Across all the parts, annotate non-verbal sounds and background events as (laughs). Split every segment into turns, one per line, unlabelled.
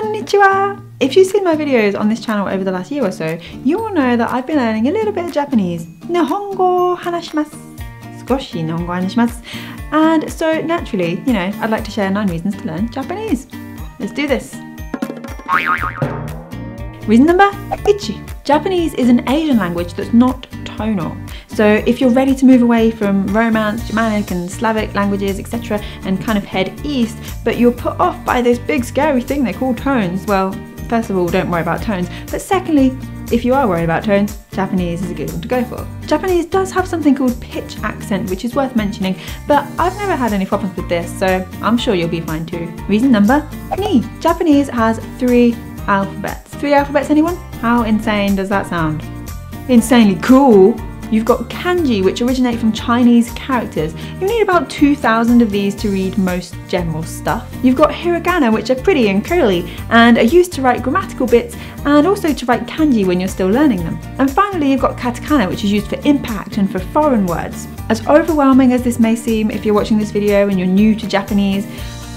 Konnichiwa! If you've seen my videos on this channel over the last year or so, you will know that I've been learning a little bit of Japanese. Nihongo hanashimasu. Skoshi nihongo hanashimasu. And so naturally, you know, I'd like to share nine reasons to learn Japanese. Let's do this. Reason number ichi. Japanese is an Asian language that's not tonal. So if you're ready to move away from Romance, Germanic and Slavic languages, etc., and kind of head east, but you're put off by this big scary thing they call tones, well, first of all, don't worry about tones. But secondly, if you are worried about tones, Japanese is a good one to go for. Japanese does have something called pitch accent, which is worth mentioning, but I've never had any problems with this, so I'm sure you'll be fine too. Reason number three. Japanese has three alphabets. Three alphabets, anyone? How insane does that sound? Insanely cool. You've got kanji, which originate from Chinese characters. You need about 2,000 of these to read most general stuff. You've got hiragana, which are pretty and curly and are used to write grammatical bits and also to write kanji when you're still learning them. And finally, you've got katakana, which is used for impact and for foreign words. As overwhelming as this may seem if you're watching this video and you're new to Japanese,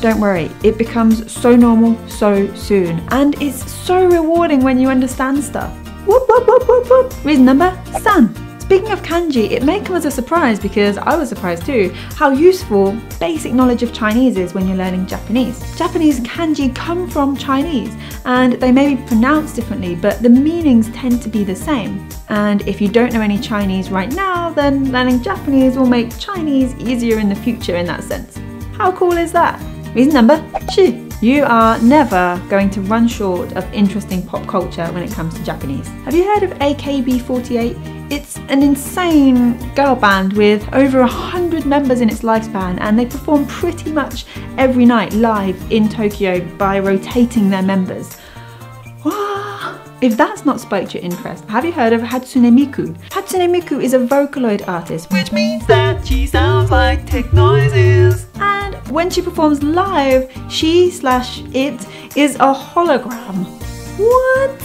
don't worry, it becomes so normal so soon. And it's so rewarding when you understand stuff. Whoop, whoop, whoop, whoop, whoop. Reason number, san. Speaking of kanji, it may come as a surprise because I was surprised too how useful basic knowledge of Chinese is when you're learning Japanese. Japanese kanji come from Chinese and they may be pronounced differently, but the meanings tend to be the same. And if you don't know any Chinese right now, then learning Japanese will make Chinese easier in the future in that sense. How cool is that? Reason number two. You are never going to run short of interesting pop culture when it comes to Japanese. Have you heard of AKB48? It's an insane girl band with over a hundred members in its lifespan and they perform pretty much every night live in Tokyo by rotating their members. If that's not spiked your interest, have you heard of Hatsune Miku? Hatsune Miku is a Vocaloid artist, which means that she sounds like tech noises. When she performs live, she slash it is a hologram. What?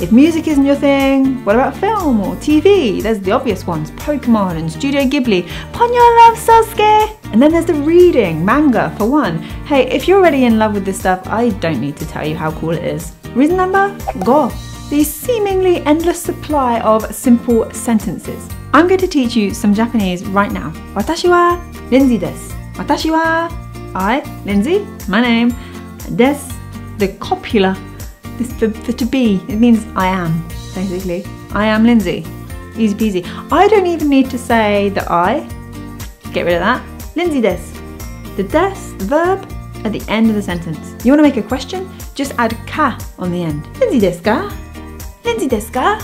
If music isn't your thing, what about film or TV? There's the obvious ones Pokemon and Studio Ghibli, Ponyo Love Sosuke! And then there's the reading, manga for one. Hey, if you're already in love with this stuff, I don't need to tell you how cool it is. Reason number go the seemingly endless supply of simple sentences. I'm going to teach you some Japanese right now. Watashi wa Lindsay desu. Watashi wa I, Lindsay, my name, des, the copula, this for, to be, it means I am, basically. I am Lindsay. Easy peasy. I don't even need to say the I. Get rid of that. Lindsay des. The des, the verb, at the end of the sentence. You want to make a question? Just add ka on the end. Lindsay desu ka? Lindsay desu ka?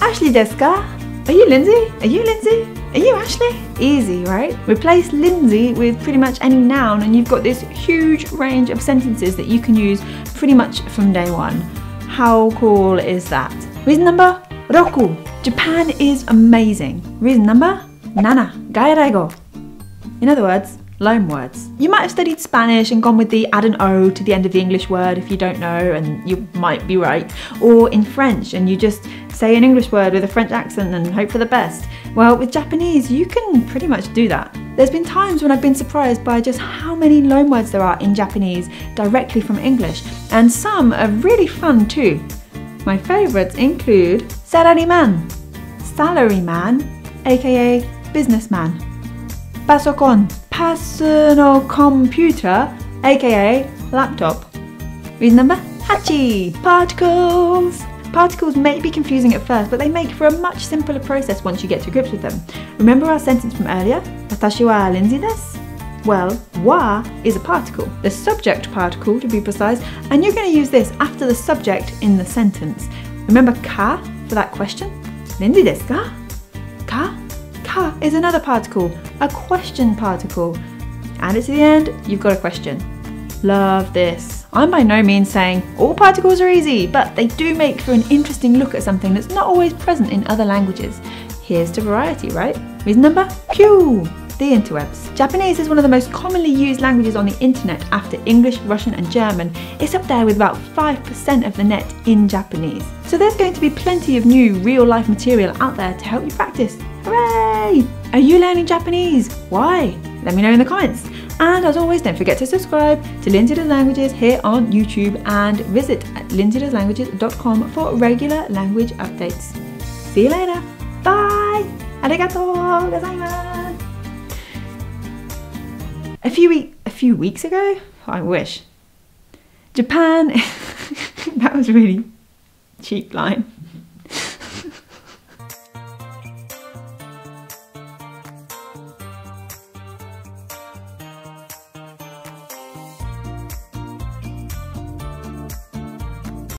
Ashley desu ka? Are you Lindsay? Are you Lindsay? Are you Ashley? Easy, right? Replace Lindsay with pretty much any noun and you've got this huge range of sentences that you can use pretty much from day one. How cool is that? Reason number, roku. Japan is amazing. Reason number, nana, gairaigo. In other words, loan words. You might have studied Spanish and gone with the add an O to the end of the English word if you don't know, and you might be right. Or in French, and you just say an English word with a French accent and hope for the best. Well, with Japanese, you can pretty much do that. There's been times when I've been surprised by just how many loan words there are in Japanese directly from English, and some are really fun too. My favourites include salaryman, salaryman, aka businessman, pasokon, personal computer, aka laptop. Reason number hachi, particles. Particles may be confusing at first, but they make for a much simpler process once you get to grips with them. Remember our sentence from earlier? Watashi wa Lindsay desu? Well, wa is a particle, the subject particle to be precise, and you're going to use this after the subject in the sentence. Remember ka for that question? Lindsay desu ka? Ka? Ka is another particle, a question particle. Add it to the end, you've got a question. Love this. I'm by no means saying all particles are easy, but they do make for an interesting look at something that's not always present in other languages. Here's to variety, right? Reason number, kyu, the interwebs. Japanese is one of the most commonly used languages on the internet after English, Russian and German. It's up there with about 5% of the net in Japanese. So there's going to be plenty of new real life material out there to help you practice. Hooray! Are you learning Japanese? Why? Let me know in the comments. And as always, don't forget to subscribe to Lindsay Does Languages here on YouTube and visit lindsaydoeslanguages.com for regular language updates. See you later. Bye. Arigato gozaimasu. A few a few weeks ago, oh, I wish. Japan. (laughs) that was really cheap line.